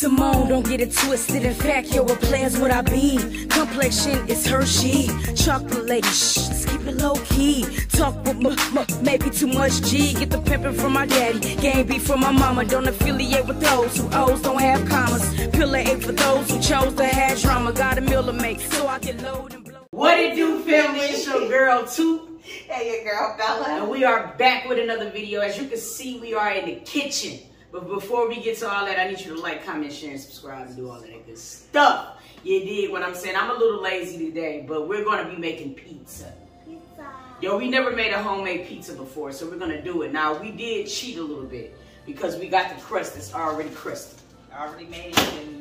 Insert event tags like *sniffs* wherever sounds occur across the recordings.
Simone, don't get it twisted. In fact, yo, what players would I be? Complexion is Hershey. Chocolate lady, shh, let's keep it low key. Talk with m- m- maybe Toot much G. Get the pimpin' from my daddy. Game B from my mama. Don't affiliate with those who O's don't have commas. Pillar A for those who chose to have drama. Got a meal to make so I can load and blow. What it do, family? It's your girl, too. Hey, your girl Bella. And we are back with another video. As you can see, we are in the kitchen. But before we get to all that, I need you to like, comment, share, and subscribe and do all that good stuff. You dig what I'm saying? I'm a little lazy today, but we're going to be making pizza. Pizza. Yo, we never made a homemade pizza before, so we're going to do it. Now, we did cheat a little bit because we got the crust that's already crusted. I already made it and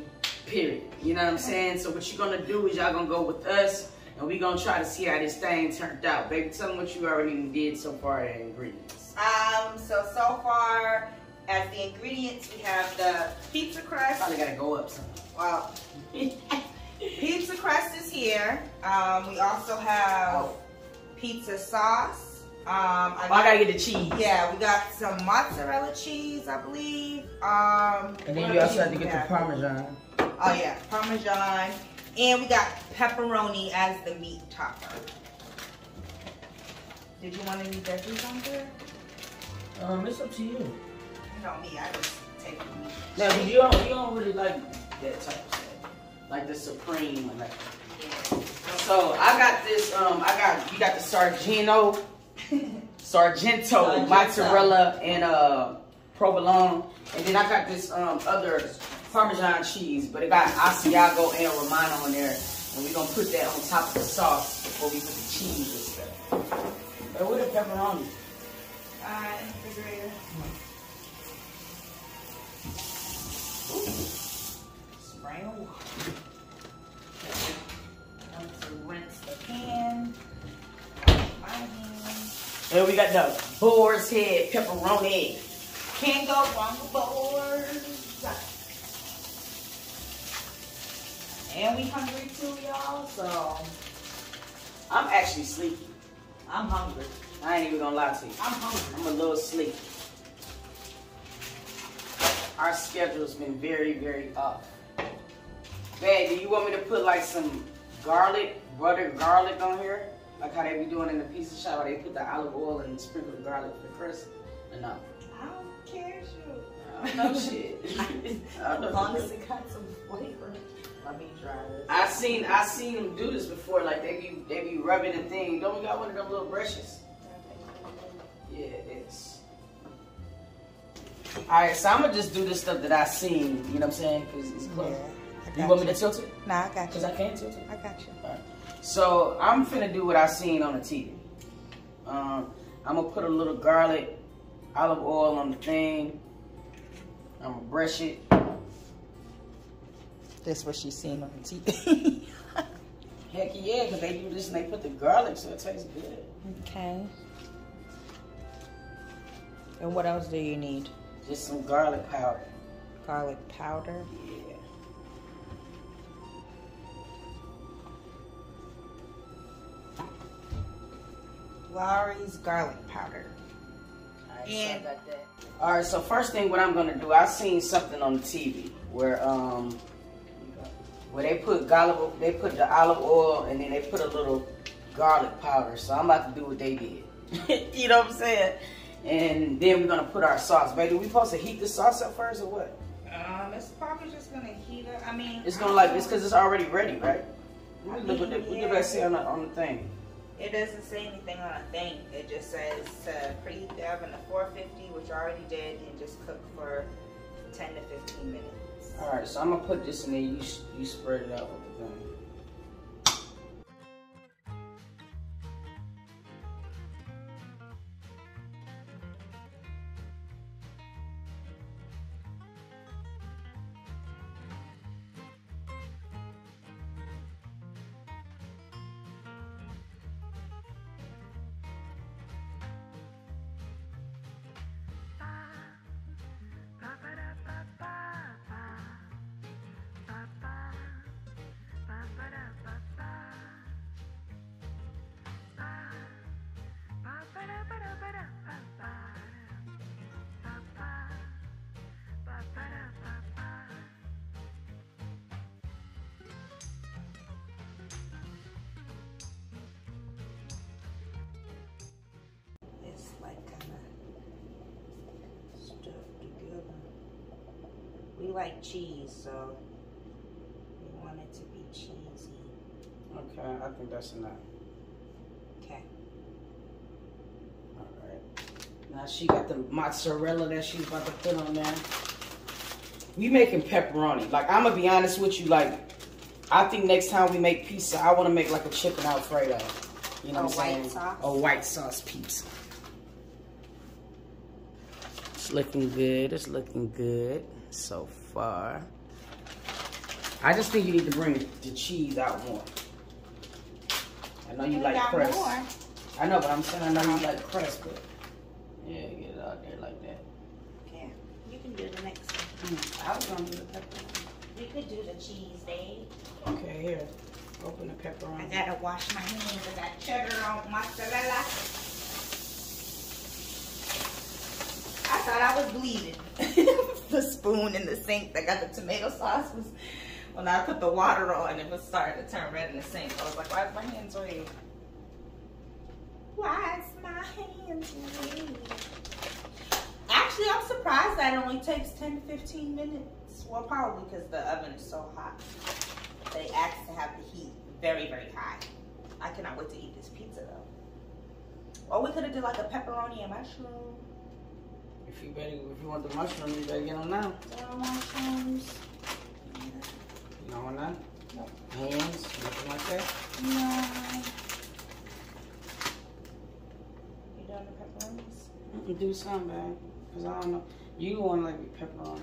Period. You know what I'm saying? So what you're gonna do is y'all gonna go with us and we're gonna try to see how this thing turned out. Baby, tell them what you already did so far in ingredients. um so so far as the ingredients we have the pizza crust. Probably gotta go up some. Well, *laughs* pizza crust is here. Um, we also have pizza sauce. Um, I Oh, I gotta get the cheese. yeah, we got some mozzarella cheese, I believe. Um, And then you also have to get we the parmesan. Oh yeah, Parmesan. And we got pepperoni as the meat topper. Did you want any veggies on there? Um, it's up to you. You know me, I just take the meat. Now, you don't, you don't really like that type of stuff. Like the supreme and like. So I got this. Um, I got you got the Sargento, *laughs* Sargento Sargento. mozzarella and uh provolone, and then I got this um other Parmesan cheese, but it got Asiago and Romano in there, and we're gonna put that on top of the sauce before we put the cheese and stuff. But with the pepperoni, Uh, refrigerator. Spray of water. Want to rinse the pan. And we got the boar's head pepperoni. Can't go wrong with boards. And we hungry too, y'all. So I'm actually sleepy. I'm hungry. I ain't even gonna lie to you. I'm hungry. I'm a little sleepy. Our schedule's been very, very off. Babe, do you want me to put like some garlic, butter garlic on here? Like how they be doing in the pizza shop, where they put the olive oil and sprinkle the garlic for the crust? Or no? I don't care, shoot. I don't know shit. *laughs* I don't know. As long as it got some flavor. Let me try this. I seen I seen them do this before. Like they be they be rubbing the thing. Don't we got one of them little brushes? Yeah, it is. Alright, so I'm gonna just do this stuff that I seen, you know what I'm saying? Because it's close. You want me to tilt it? Nah, I got you. Because I can't tilt it. I got you. So I'm finna do what I seen on the TV. Um, I'm gonna put a little garlic, olive oil on the thing. I'm gonna brush it. That's what she's seen on the TV. *laughs* Heck yeah, because they do this and they put the garlic so it tastes good. okay. And what else do you need? Just some garlic powder. Garlic powder. Yeah. Lawry's garlic powder. Alright, so I And- that. All right, so first thing what I'm gonna do, I seen something on the TV where um where they put garlic, they put the olive oil and then they put a little garlic powder. So I'm about to do what they did. *laughs* you know what I'm saying? And then we're gonna put our sauce. Baby, we supposed to heat the sauce up first or what? Um, it's probably just gonna heat up. I mean, It's gonna like this because it's already ready, right? Let me look what the, what did I say on the on the thing? It doesn't say anything on a thing. It just says to preheat the oven to 450, which I already did, and just cook for 10 to 15 minutes. All right, so I'm gonna put this in there. You you spread it out with the thing. Stuff together. We like cheese, so we want it to be cheesy. Okay, I think that's enough. Okay. All right. Now she got the mozzarella that she's about to put on there. We making pepperoni. Like I'm gonna be honest with you, like I think next time we make pizza, I want to make like a chicken alfredo. You know A what I'm saying? white sauce? A white sauce pizza. It's looking good. It's looking good so far. I just think you need to bring the cheese out more. I know you We like got crust. more. I know, but I'm saying I know you like crust, but yeah, get it out there like that. Yeah, You can do the next one. Hmm, I was gonna do the pepperoni. We could do the cheese, babe. Okay, here. Open the pepperoni. I gotta wash my hands. I got cheddar on mozzarella. I thought I was bleeding. *laughs* the spoon in the sink that got the tomato sauce was when I put the water on, it was starting to turn red in the sink. I was like, why is my hands red? Why is my hands red? Actually, I'm surprised that it only takes 10 to 15 minutes. Well, probably because the oven is so hot. They asked to have the heat very, very high. I cannot wait to eat this pizza though. Or we could have did like a pepperoni and mushroom. If you better, if you want the mushroom, you better get them now. Little mushrooms. You know what now? No. Hands, nothing like that. No. You done the pepperonis? Mm-mm, do something, man. Cause I don't know. You want like pepperoni.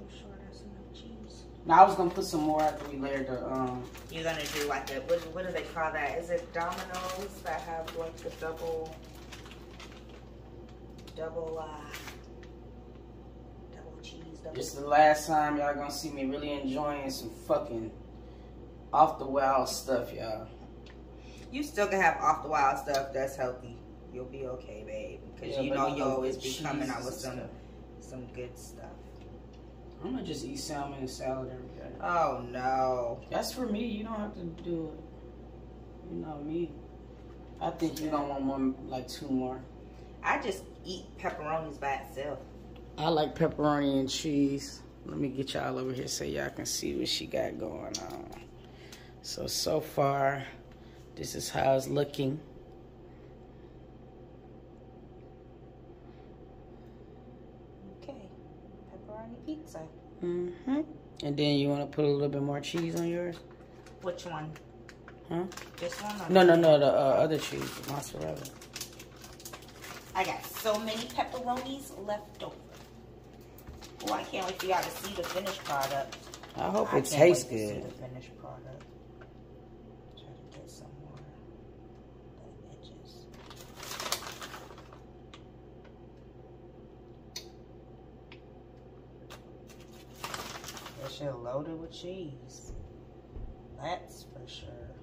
You sure there's enough cheese? Now I was gonna put some more after we layered the um. You're gonna do like a what, what do they call that? Is it Domino's that have like the double, double, uh, double cheese, double. This is the last time y'all gonna see me really enjoying some fucking off the wall stuff, y'all. You still can have off the wild stuff that's healthy. You'll be okay, babe. Because Yeah, you know you'll always be coming out with some stuff. some good stuff. I'm gonna just eat salmon and salad every day. Oh no. That's for me. You don't have to do it. You know me. I think you're gonna want more, like two more. I just eat pepperonis by itself. I like pepperoni and cheese. Let me get y'all over here so y'all can see what she got going on. So, so far, this is how it's looking. Okay. Pepperoni pizza. hmm And then you want to put a little bit more cheese on yours? Which one? Huh? This one? No, no, no, the uh, other cheese, the mozzarella. I got so many pepperonis left over. Oh, I can't wait for y'all to see the finished product. I hope I it can't tastes wait to see good. the finished product. Try to get some more edges. That shit loaded with cheese. That's for sure.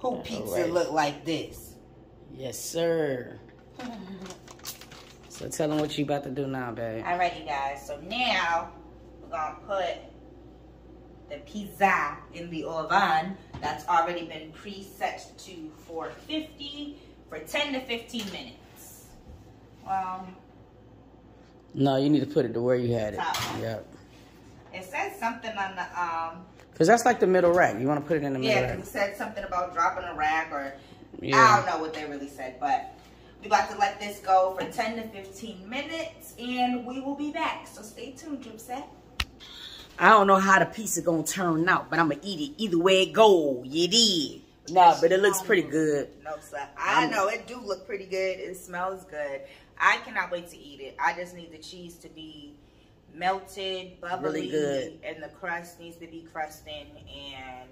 Who All pizza right. look like this? Yes, sir. *laughs* So tell them what you about to do now, babe. All right, you guys. So now we're gonna put the pizza in the oven that's already been preset to 450 for 10 to 15 minutes. Well, No, you need to put it to where you had it. Top. Yep. Something on the um Because that's like the middle rack. You want to put it in the middle yeah, rack. said something about dropping a rack or I don't know what they really said, but we about to let this go for 10 to 15 minutes and we will be back. So stay tuned, Drip Set. I don't know how the pizza gonna turn out, but I'm gonna eat it either way it go. You did. Nah, but it looks pretty good. No, sir. I I'm- know it do look pretty good. It smells good. I cannot wait to eat it. I just need the cheese to be melted, bubbly, Really good. and the crust needs to be crusting. And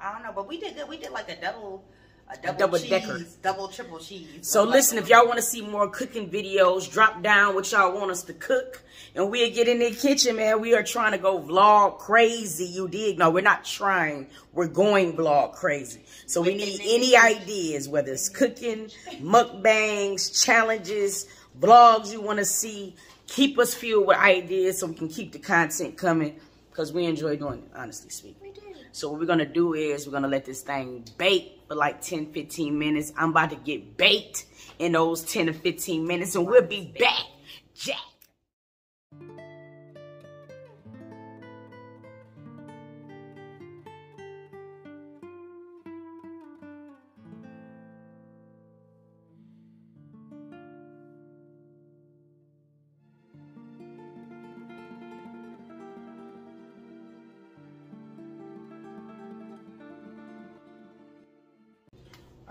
I don't know, but we did good. We did like a double, a double, double cheese, decker. double triple cheese. So Like listen, if y'all want to see more cooking videos, drop down what y'all want us to cook, and we'll get in the kitchen, man. We are trying to go vlog crazy. You dig? No, we're not trying. We're going vlog crazy. So we need any ideas, whether it's cooking, mukbangs, challenges, vlogs you want to see. Keep us fueled with ideas so we can keep the content coming because we enjoy doing it, honestly speaking. we did. So what we're gonna do is we're gonna let this thing bake for like 10, 15 minutes. I'm about to get baked in those 10 to 15 minutes and we'll be back. Jack.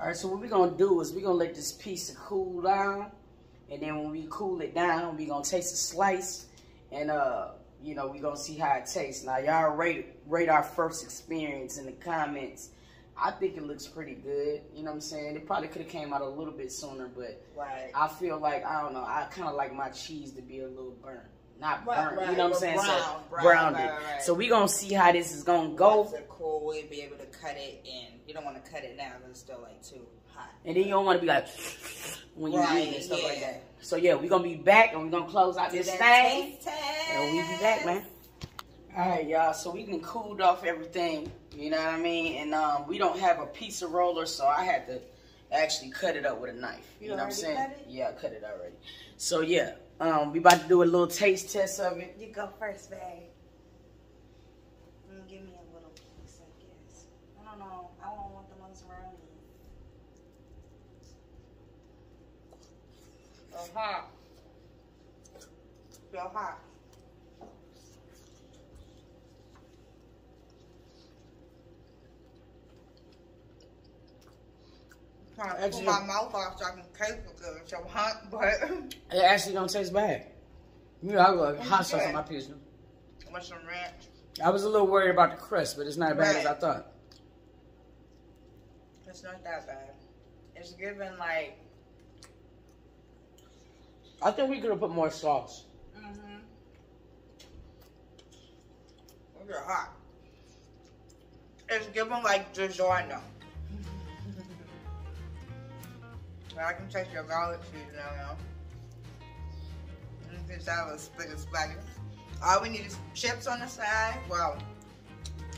All right, so what we're gonna do is we're gonna let this pizza cool down, and then when we cool it down, we're gonna taste a slice, and uh, you know, we're gonna see how it tastes. Now, y'all rate rate our first experience in the comments. I think it looks pretty good. You know what I'm saying? It probably could have came out a little bit sooner, but Right. I feel like I don't know. I kind of like my cheese to be a little burnt, not Right, burnt. right, you know what I'm saying? brown, so brown, browned right, it. right. So we gonna see how this is gonna go. That's a cool way to be able to cut it and You don't want to cut it now because it's still like too hot. And then you don't want to be like *sniffs* when you Right, eat and stuff like that. So yeah, we're gonna be back and we're gonna close out Do this thing. And we be back, man. Alright, y'all, so we can cooled off everything, you know what I mean? And um we don't have a pizza roller, so I had to actually cut it up with a knife. You, You know what I'm saying? Yeah, I cut it already. So yeah, um we about to do a little taste test of it. You go first, babe. Mm, give me a little piece, I guess. I don't know. I don't want the runny. So hot. So hot. Trying to pull my mouth off so I can taste it it's so hot, *laughs* but It actually don't taste bad. You know, I got hot sauce on my pizza. with some ranch. I was a little worried about the crust, but it's not as bad as I thought. It's not that bad. It's given like I think we could have put more sauce. Mm-hmm. They're hot. It's given like DiGiorno. But I can taste your garlic cheese now, now. You can big as spaghetti. All we need is chips on the side. Well,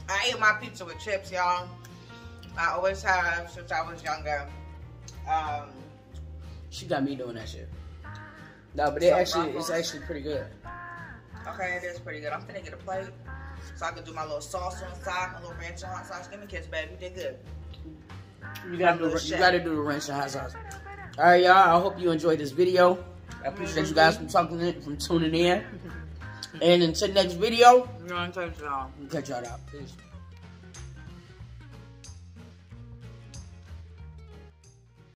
I ate my pizza with chips, y'all. I always have since I was younger. Um, She got me doing that shit. No, but it actually it's actually pretty good. Okay, it is pretty good. I'm finna get a plate so I can do my little sauce on the side, my little ranch and hot sauce. Give me a kiss, baby. You did good. You gotta do the you gotta do the ranch and hot sauce. All right, y'all. I hope you enjoyed this video. I appreciate you guys from talking in, from tuning in. And until next video, You want to touch it on? catch y'all out. Peace.